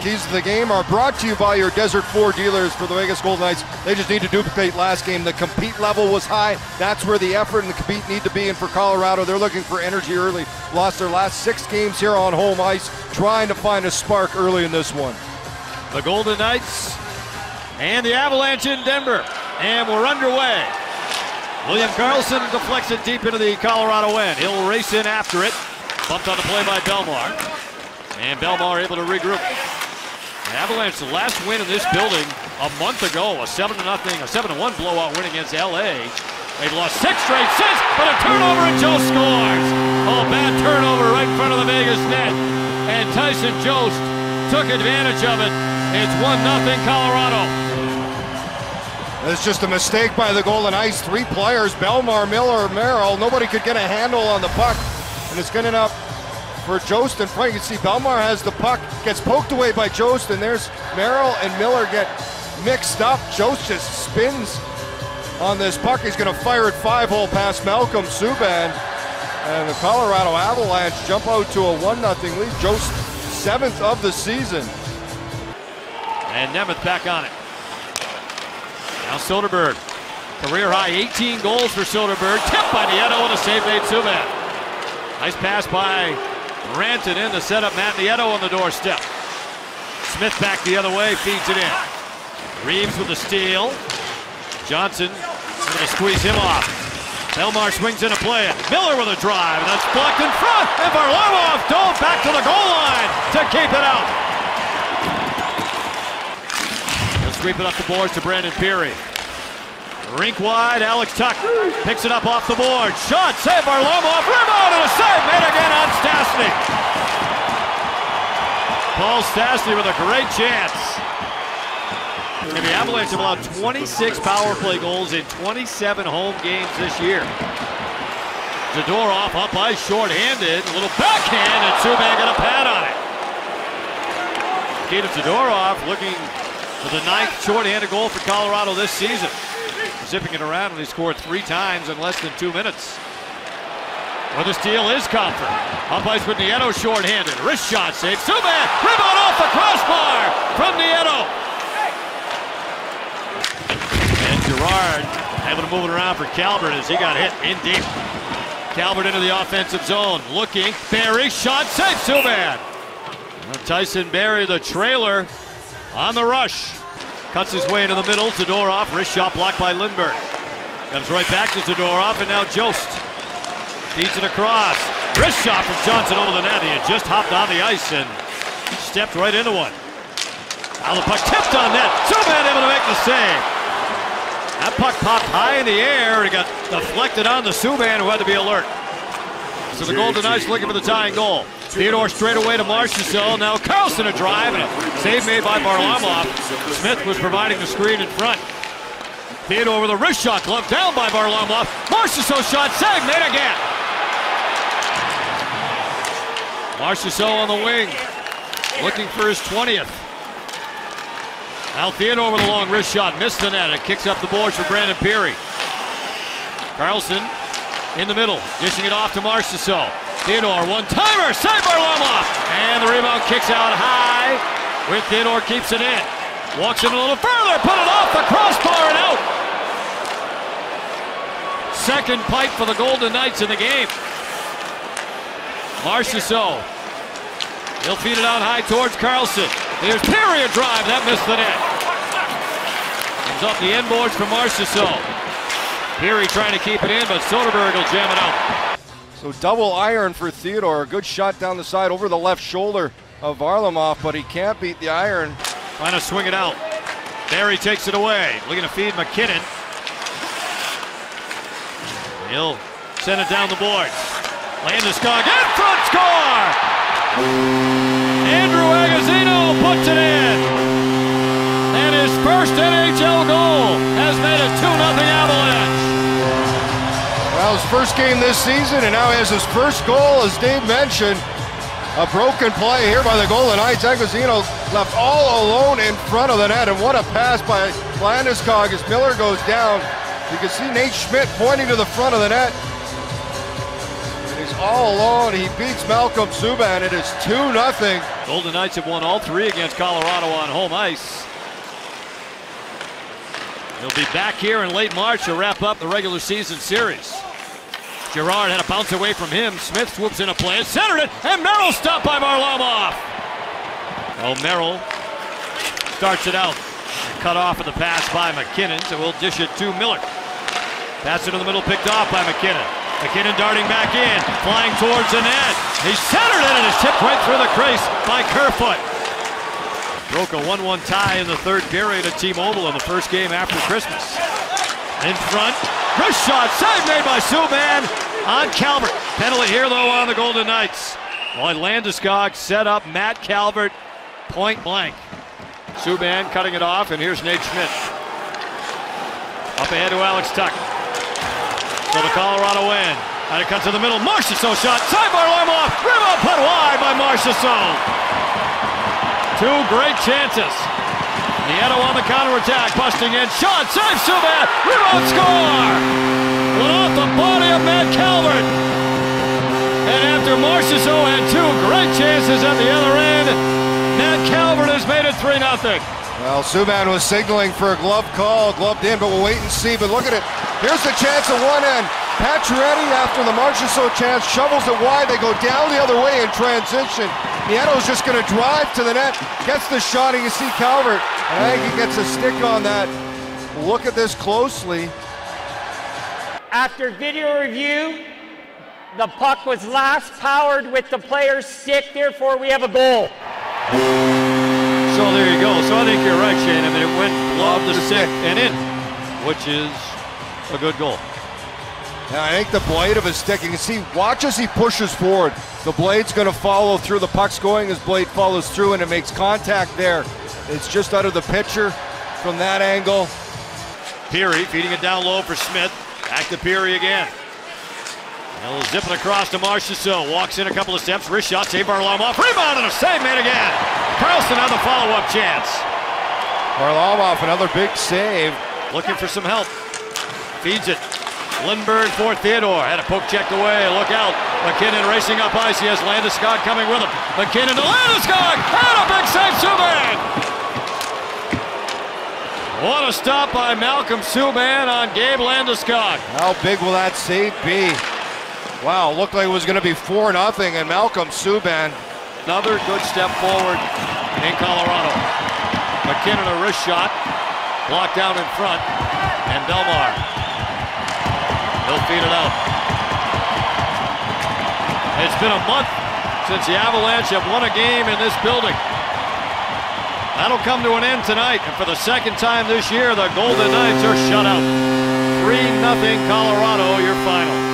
Keys to the game are brought to you by your Desert 4 dealers for the Vegas Golden Knights. They just need to duplicate last game. The compete level was high. That's where the effort and the compete need to be. And for Colorado, they're looking for energy early. Lost their last six games here on home ice, trying to find a spark early in this one. The Golden Knights and the Avalanche in Denver. And we're underway. William Karlsson deflects it deep into the Colorado end. He'll race in after it. Bumped on the play by Bellemare. And Bellemare able to regroup. The Avalanche, the last win in this building a month ago, a 7 0 a 7 to 1 blowout win against LA. They've lost six straight since, but a turnover and Joe scores. Oh, bad turnover right in front of the Vegas net. And Tyson Jost took advantage of it. It's 1 0 Colorado. It's just a mistake by the Golden Knights. Three players, Bellemare, Miller, Merrill. Nobody could get a handle on the puck. And it's good enough for Jost and Frank. You see Bellemare has the puck, gets poked away by Jost, and there's Merrill and Miller get mixed up. Jost just spins on this puck. He's going to fire it five hole past Malcolm Subban. And the Colorado Avalanche jump out to a 1 0 lead. Jost seventh of the season. And Nemeth back on it. Now Soderberg. Career high 18 goals for Soderberg. Tipped by Nieto and a save made Subban. Nice pass by Ranton in to set up Matt Nieto on the doorstep. Smith back the other way, feeds it in. Reaves with the steal. Johnson going to squeeze him off. Bellemare swings in a play. Miller with a drive. That's blocked in front. And Varlamov dove back to the goal line to keep it out. He'll sweep it up the boards to Brandon Pirri. Rink wide, Alex Tuch picks it up off the board. Shot, save Varlamov, rebound, and a save made again on Stastny. Paul Stastny with a great chance. And the Avalanche have allowed 26 power play goals in 27 home games this year. Zadorov up ice, short-handed, a little backhand, and Subban got a pad on it. Nikita Zadorov looking for the ninth short-handed goal for Colorado this season zipping it around, and he scored three times in less than two minutes. Well, the steal is Compher. Up ice with Nieto short-handed. Wrist shot save. Subban! Rebound off the crossbar from Nieto. And Girard able to move it around for Calvert as he got hit in deep. Calvert into the offensive zone. Looking. Barrie. Shot save. Subban. Tyson Barrie, the trailer, on the rush. Cuts his way into the middle. Zadorov, wrist shot blocked by Lindberg. Comes right back to Zadorov, and now Jost. Feeds it across. Wrist shot from Johnson over the net. He had just hopped on the ice and stepped right into one. Now the puck tipped on net. Subban able to make the save. That puck popped high in the air. and got deflected on the Subban, who had to be alert. So the Golden Knights looking for the tying goal. Theodore straight away to Marchessault. Now Karlsson a drive and a save made by Varlamov. Smith was providing the screen in front. Theodore with a wrist shot glove down by Varlamov. Marchessault shot save made again. Marchessault on the wing looking for his 20th. Now Theodore with a long wrist shot missed the net. It kicks up the boards for Brandon Pirri. Karlsson in the middle, dishing it off to Marchessault. Theodore, one-timer, save Varlamov! And the rebound kicks out high, with Theodore keeps it in. Walks in a little further, put it off the crossbar and out! Second pipe for the Golden Knights in the game. Marchessault. He'll feed it out high towards Karlsson. There's Pirri drive, that missed the net. Comes off the end boards for Marchessault. Pirri trying to keep it in, but Soderberg will jam it out. So double iron for Theodore. A good shot down the side over the left shoulder of Varlamov, but he can't beat the iron. Trying to swing it out. Barrie takes it away. Looking to feed MacKinnon. He'll send it down the boards. Landeskog in front score! Andrew Agozzino puts it in. And his first NHL goal has made it 2 0 Avalanche. Well, his first game this season, and now has his first goal, as Dave mentioned. A broken play here by the Golden Knights. Agozzino left all alone in front of the net, and what a pass by Landeskog as Miller goes down. You can see Nate Schmidt pointing to the front of the net. And he's all alone. He beats Malcolm Subban. It is 2 0 Golden Knights have won all three against Colorado on home ice. He'll be back here in late March to wrap up the regular season series. Girard had a bounce away from him. Smith swoops in a play, centered it, and Merrill stopped by Varlamov. Oh, Merrill starts it out. Cut off of the pass by MacKinnon, so we'll dish it to Miller. Pass it in the middle, picked off by MacKinnon. MacKinnon darting back in, flying towards the net. He centered it and it's tipped right through the crease by Kerfoot. Broke a 1-1 tie in the third period at T-Mobile in the first game after Christmas. In front, wrist shot, save made by Subban on Calvert. Penalty here though on the Golden Knights. While Landeskog set up Matt Calvert point blank. Subban cutting it off, and here's Nate Schmidt. Up ahead to Alex Tuch. So the Colorado win. And it cuts to the middle. Marchessault shot. Sidebar Varlamov. Rebound put wide by Marchessault. Two great chances. Nieto on the counterattack. Busting in. Shot. Save Subban. Rebound score. Went off the body of Matt Calvert. And after Marchessault had two great chances at the other end, Matt Calvert has made it 3 0. Well, Subban was signaling for a glove call, gloved in, but we'll wait and see. But look at it. Here's the chance at one end. Pacioretty, after the Marchessault chance, shovels it wide. They go down the other way in transition. Nieto's just going to drive to the net, gets the shot, and you see Calvert. And I think he gets a stick on that. Look at this closely. After video review, the puck was last powered with the player's stick, therefore we have a goal. So there you go. So I think you're right, Shane. I mean, it went glove the stick and in, which is a good goal. Yeah, I think the blade of his stick, you can see, watch as he pushes forward. The blade's going to follow through. The puck's going, his blade follows through, and it makes contact there. It's just out of the pitcher from that angle. Pirri feeding it down low for Smith. Back to Pirri again. He'll zip it across to Marchessault. Walks in a couple of steps. Wrist shot. Save Varlamov. Rebound and a save made again. Karlsson on the follow-up chance. Varlamov, another big save. Looking for some help. Feeds it. Lindberg for Theodore. Had a poke checked away. Look out. MacKinnon racing up ice. He has Landeskog coming with him. MacKinnon to Landeskog. And a big save, Subban. What a stop by Malcolm Subban on Gabe Landeskog. How big will that save be? Wow, looked like it was going to be 4 nothing, and Malcolm Subban. Another good step forward in Colorado. MacKinnon a wrist shot. Blocked down in front. And Bellemare. He'll feed it out. It's been a month since the Avalanche have won a game in this building. That'll come to an end tonight, and for the second time this year, the Golden Knights are shut out. 3-0 Colorado, your final.